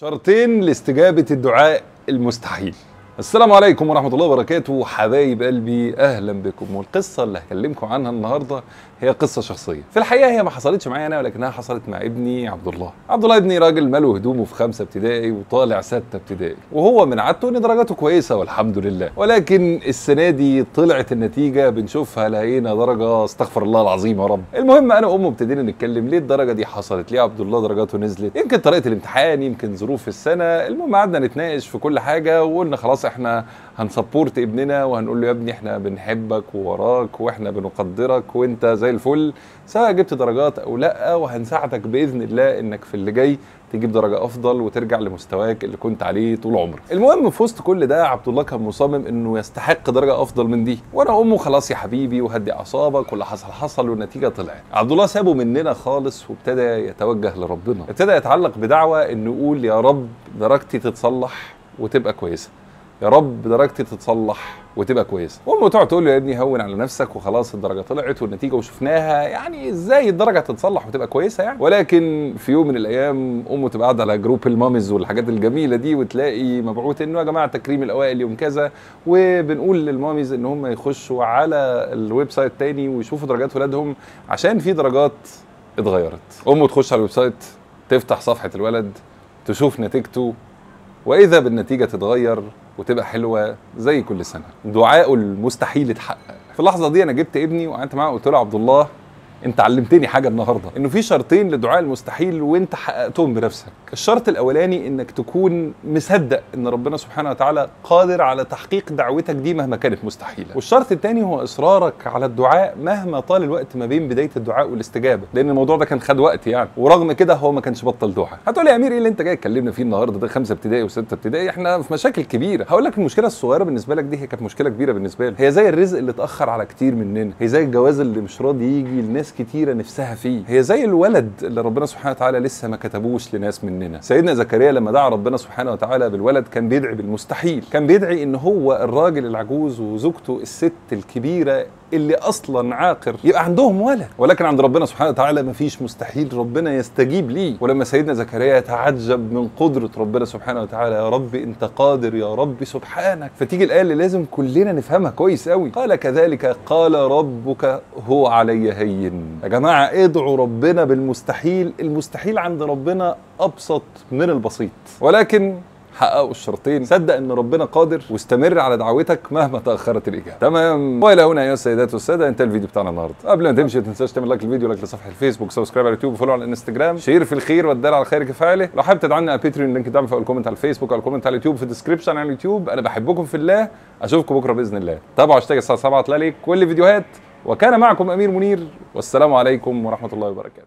شرطين لاستجابة الدعاء المستحيل. السلام عليكم ورحمة الله وبركاته. حبايب قلبي أهلا بكم. والقصة اللي هكلمكم عنها النهاردة هي قصة شخصية. في الحقيقة هي ما حصلتش معايا أنا ولكنها حصلت مع ابني عبد الله. عبد الله ابني راجل ماله هدومه في خمسة ابتدائي وطالع ستة ابتدائي. وهو من عادته إن درجاته كويسة والحمد لله. ولكن السنة دي طلعت النتيجة بنشوفها لقينا درجة استغفر الله العظيم يا رب. المهم أنا وأمه ابتدينا نتكلم ليه الدرجة دي حصلت ليه عبد الله درجاته نزلت. يمكن طريقة الامتحان يمكن ظروف السنة. المهم قعدنا نتناقش في كل حاجة وقلنا خلاص إحنا هنسبورت ابننا وهنقول له يا ابني إحنا بنحبك ووراك وإحنا بنقدرك وانت زي الفل سواء جبت درجات أو لا وهنساعدك بإذن الله انك في اللي جاي تجيب درجة أفضل وترجع لمستواك اللي كنت عليه طول عمرك. المهم في وسط كل ده عبد الله كان مصمم إنه يستحق درجة أفضل من دي، وأنا أمه خلاص يا حبيبي وهدي أعصابك واللي حصل حصل والنتيجة طلعت. عبد الله سابه مننا خالص وابتدى يتوجه لربنا، ابتدى يتعلق بدعوة إنه يقول يا رب درجتي تتصلح وتبقى كويسة. يا رب درجتي تتصلح وتبقى كويسة. امه تقعد تقول له يا ابني هون على نفسك وخلاص الدرجة طلعت والنتيجة وشفناها. يعني إزاي الدرجة تتصلح وتبقى كويسة يعني؟ ولكن في يوم من الأيام أمه تبقى قاعدة على group ال mums والحاجات الجميلة دي وتلاقي مبعوث إنه يا جماعة تكريم الأوائل يوم كذا. وبنقول لل mums إن هم يخشوا على ال website تاني ويشوفوا درجات ولادهم عشان في درجات اتغيرت. أمه تخش على ال website تفتح صفحة الولد تشوف نتيجته وإذا بالنتيجة تتغير وتبقى حلوة زي كل سنة. دعائه المستحيل اتحقق في اللحظة دي أنا جبت ابني وقعدت معاه قلت له عبد الله انت علمتني حاجة النهارده. إنه في شرطين للدعاء المستحيل وانت حققتهم بنفسك. الشرط الأولاني إنك تكون مصدق إن ربنا سبحانه وتعالى قادر على تحقيق دعوتك دي مهما كانت مستحيلة. والشرط الثاني هو إصرارك على الدعاء مهما طال الوقت ما بين بداية الدعاء والاستجابة. لأن الموضوع ده كان خد وقت يعني. ورغم كده هو ما كانش بطل دعاء. هتقول لي يا أمير إيه اللي أنت جاي تكلمنا فيه النهارده ده؟ خمسة ابتدائي وستة ابتدائي. إحنا في مشاكل كبيرة. هقول لك المشكلة الصغيرة بالنسبة لك دي هي كانت مشكلة كبيرة بالنسبة لي. هي زي الرزق اللي اتأخر على كتير مننا. هي زي الجواز اللي مش راضي يجي لناس كتيرة نفسها فيه. هي زي الولد اللي ربنا سبحانه وتعالى لسه ما كتبوش لناس مننا. سيدنا زكريا لما دعا ربنا سبحانه وتعالى بالولد كان بيدعي بالمستحيل. كان بيدعي إن هو الراجل العجوز وزوجته الست الكبيرة اللي أصلا عاقر. يبقى عندهم ولد. ولكن عند ربنا سبحانه وتعالى ما فيش مستحيل ربنا يستجيب ليه ولما سيدنا زكريا يتعجب من قدرة ربنا سبحانه وتعالى يا رب أنت قادر يا رب سبحانك. فتيجي الآية اللي لازم كلنا نفهمها كويس قوي قال كذلك قال ربك هو علي هين. يا جماعة ادعوا ربنا بالمستحيل. المستحيل عند ربنا أبسط من البسيط. ولكن حققوا الشرطين. صدق إن ربنا قادر واستمر على دعوتك مهما تأخرت الإجابة. تمام. وإلى هنا ايها السيدات والسادة انتهى الفيديو بتاعنا النهارده. قبل ما تمشي ما تنساش تعمل like للفيديو like لصفحة الفيسبوك subscribe على اليوتيوب و follow على الانستجرام. share في الخير والدال على الخير كفاعله لو حابب تدعمنا على باتريون ال link ده فوق ال comment على الفيسبوك أو ال comment على اليوتيوب في ال description على اليوتيوب. أنا بحبكم في الله. أشوفكم بكرة بإذن الله. تابعوا هاشتاج الساعة 7 تلاقي كل الفيديوهات. وكان معكم أمير منير. والسلام عليكم ورحمة الله وبركاته.